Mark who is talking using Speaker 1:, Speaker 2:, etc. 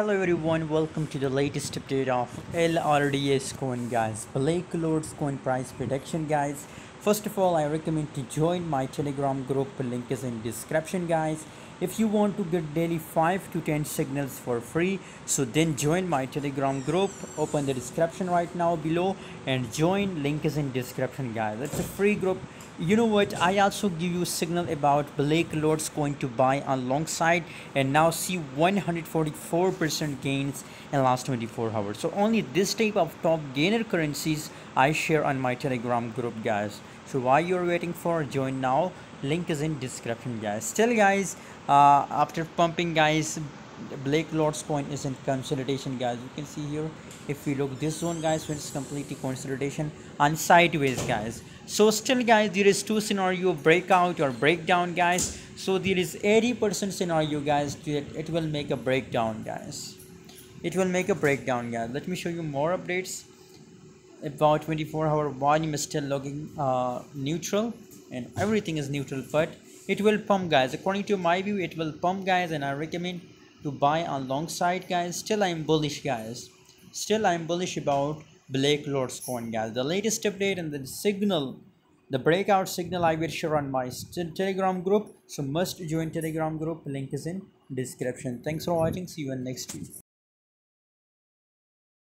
Speaker 1: Hello everyone, welcome to the latest update of LRDS coin guys. Blocklords coin price prediction guys. First of all, I recommend to join my Telegram group. Link is in description guys. If you want to get daily 5 to 10 signals for free, so then join my Telegram group. Open the description right now below and join. Link is in description guys. It's a free group you know what? I also give you signal about Blocklords going to buy alongside and now see 144 percent gains in last 24 hours. So only this type of top gainer currencies i share on my telegram group guys. So why you're waiting for? Join now. Link is in description guys. Still guys uh, after pumping guys Blocklords coin is in consolidation guys. You can see here if we look this one guys when it's completely consolidation and sideways guys. So still guys there is two scenario breakout or breakdown guys. So there is 80 percent scenario guys that it will make a breakdown guys. It will make a breakdown guys. Let me show you more updates about 24 hour volume is still looking uh, neutral and everything is neutral but it will pump guys. According to my view it will pump guys and i recommend to buy alongside guys. Still i'm bullish guys. Still i'm bullish about Blocklords coin guys. The latest update and the signal the breakout signal i will share on my telegram group. So must join telegram group. Link is in description. Thanks for watching. See you in next video